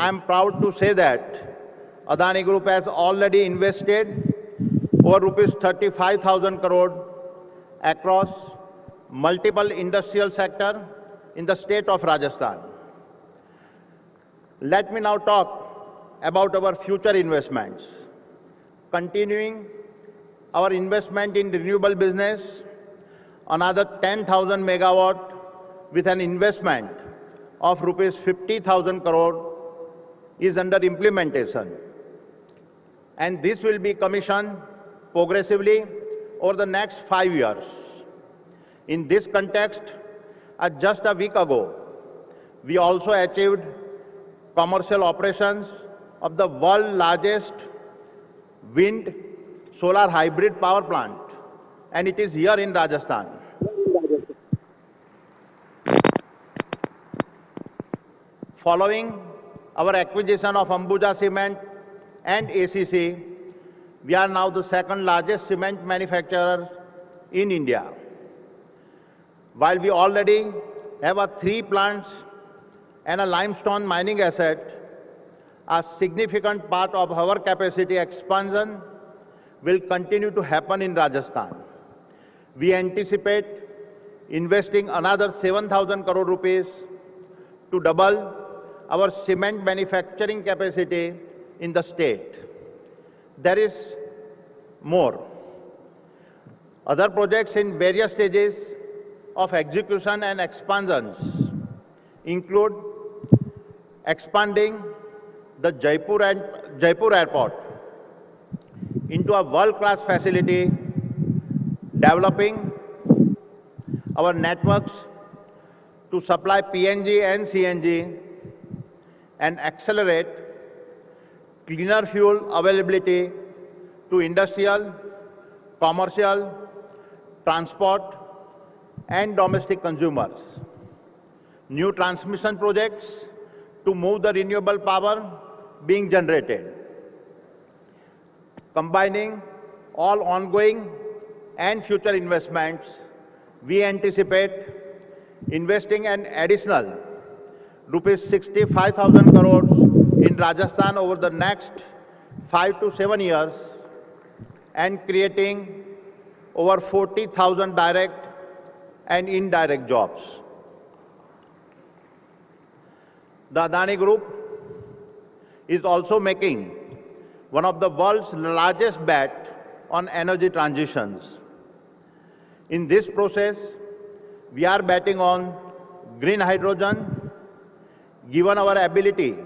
I am proud to say that Adani Group has already invested over rupees 35,000 crore across multiple industrial sector in the state of Rajasthan. Let me now talk about our future investments. Continuing our investment in renewable business, another 10,000 megawatt with an investment of rupees 50,000 crore is under implementation. And this will be commissioned progressively over the next five years. In this context, uh, just a week ago, we also achieved commercial operations of the world's largest wind solar hybrid power plant, and it is here in Rajasthan. Following our acquisition of Ambuja Cement and ACC, we are now the second largest cement manufacturer in India. While we already have a three plants and a limestone mining asset, a significant part of our capacity expansion will continue to happen in Rajasthan. We anticipate investing another 7,000 crore rupees to double our cement manufacturing capacity in the state. There is more. Other projects in various stages of execution and expansions include expanding the Jaipur, and Jaipur airport into a world-class facility, developing our networks to supply PNG and CNG and accelerate cleaner fuel availability to industrial, commercial, transport, and domestic consumers. New transmission projects to move the renewable power being generated. Combining all ongoing and future investments, we anticipate investing an additional rupees 65,000 crores in Rajasthan over the next five to seven years and creating over 40,000 direct and indirect jobs. The Adani Group is also making one of the world's largest bet on energy transitions. In this process, we are betting on green hydrogen, given our ability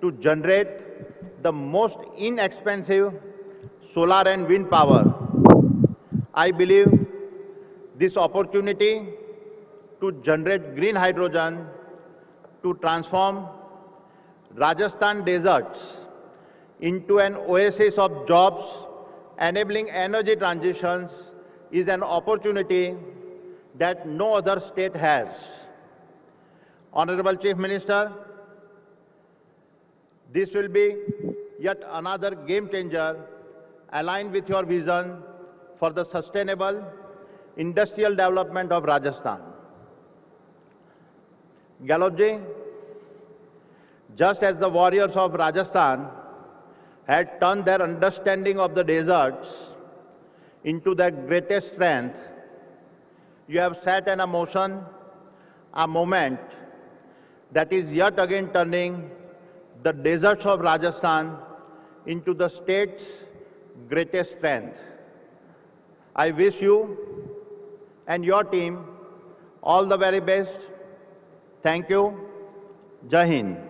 to generate the most inexpensive solar and wind power, I believe this opportunity to generate green hydrogen to transform Rajasthan deserts into an oasis of jobs enabling energy transitions is an opportunity that no other state has. Honorable Chief Minister, this will be yet another game changer aligned with your vision for the sustainable industrial development of Rajasthan. Gehlotji, just as the warriors of Rajasthan had turned their understanding of the deserts into their greatest strength, you have set an emotion, a moment that is yet again turning the deserts of Rajasthan into the state's greatest strength. I wish you and your team all the very best. Thank you. Jai Hind.